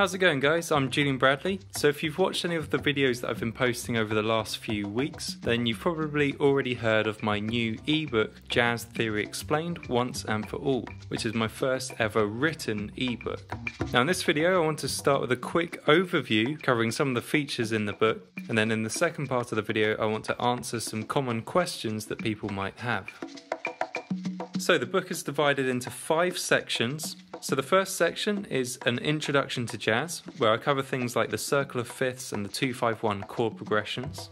How's it going guys? I'm Julian Bradley. So if you've watched any of the videos that I've been posting over the last few weeks, then you've probably already heard of my new ebook, Jazz Theory Explained Once and For All, which is my first ever written ebook. Now in this video I want to start with a quick overview covering some of the features in the book, and then in the second part of the video I want to answer some common questions that people might have. So the book is divided into five sections so the first section is an introduction to jazz, where I cover things like the circle of fifths and the 251 chord progressions.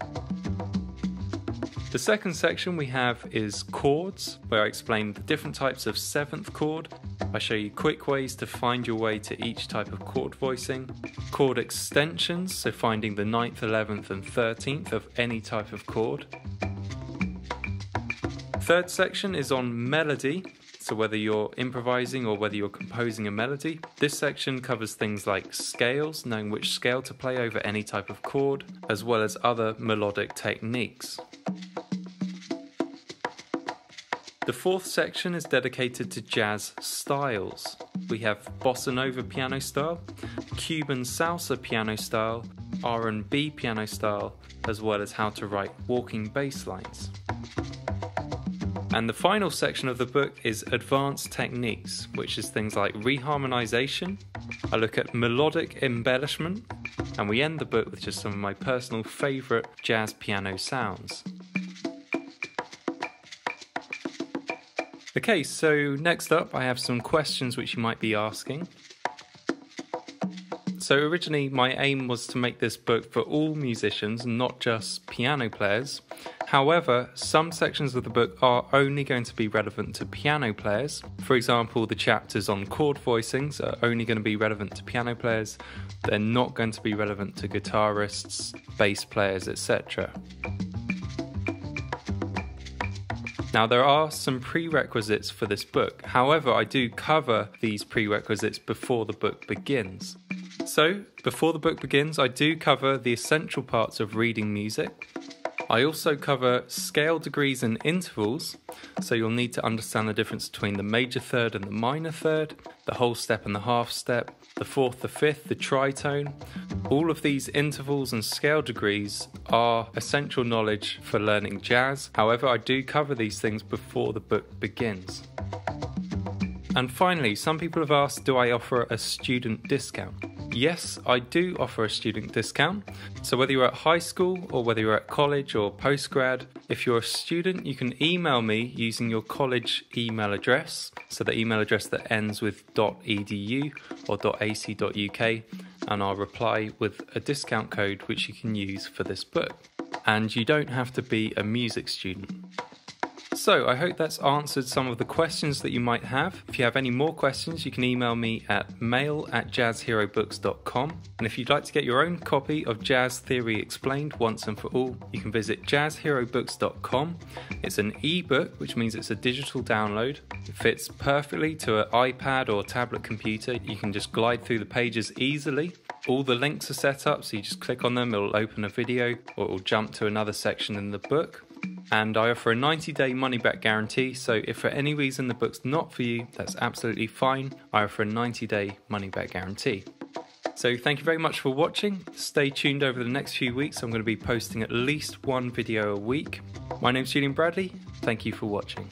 The second section we have is chords, where I explain the different types of seventh chord. I show you quick ways to find your way to each type of chord voicing. Chord extensions, so finding the 9th, 11th, and 13th of any type of chord. Third section is on melody, so, whether you're improvising or whether you're composing a melody, this section covers things like scales, knowing which scale to play over any type of chord, as well as other melodic techniques. The fourth section is dedicated to jazz styles. We have bossa nova piano style, Cuban salsa piano style, R&B piano style, as well as how to write walking bass lines. Mm. And the final section of the book is advanced techniques, which is things like reharmonization. I look at melodic embellishment, and we end the book with just some of my personal favorite jazz piano sounds. Okay, so next up, I have some questions which you might be asking. So, originally, my aim was to make this book for all musicians, not just piano players. However, some sections of the book are only going to be relevant to piano players. For example, the chapters on chord voicings are only going to be relevant to piano players, they're not going to be relevant to guitarists, bass players, etc. Now, there are some prerequisites for this book. However, I do cover these prerequisites before the book begins. So, before the book begins, I do cover the essential parts of reading music, I also cover scale degrees and intervals, so you'll need to understand the difference between the major third and the minor third, the whole step and the half step, the fourth, the fifth, the tritone. All of these intervals and scale degrees are essential knowledge for learning jazz. However, I do cover these things before the book begins. And finally, some people have asked do I offer a student discount? Yes, I do offer a student discount. So, whether you're at high school or whether you're at college or postgrad, if you're a student, you can email me using your college email address. So, the email address that ends with .edu or .ac.uk, and I'll reply with a discount code which you can use for this book. And you don't have to be a music student. So, I hope that's answered some of the questions that you might have. If you have any more questions, you can email me at mail at jazzherobooks.com. And if you'd like to get your own copy of Jazz Theory Explained once and for all, you can visit jazzherobooks.com. It's an ebook, which means it's a digital download. It fits perfectly to an iPad or tablet computer. You can just glide through the pages easily. All the links are set up, so you just click on them, it'll open a video, or it will jump to another section in the book and I offer a 90 day money back guarantee. So, if for any reason the book's not for you, that's absolutely fine. I offer a 90 day money back guarantee. So, thank you very much for watching. Stay tuned over the next few weeks. I'm going to be posting at least one video a week. My name's Julian Bradley. Thank you for watching.